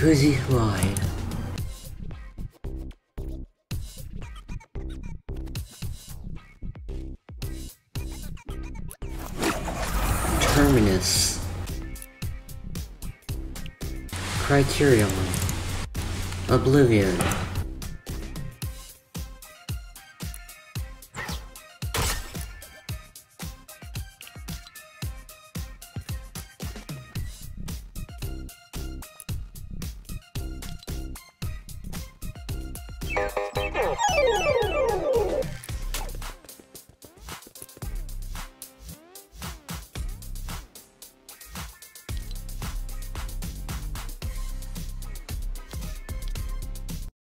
Cozy Slide. Terminus. Criterion. Oblivion.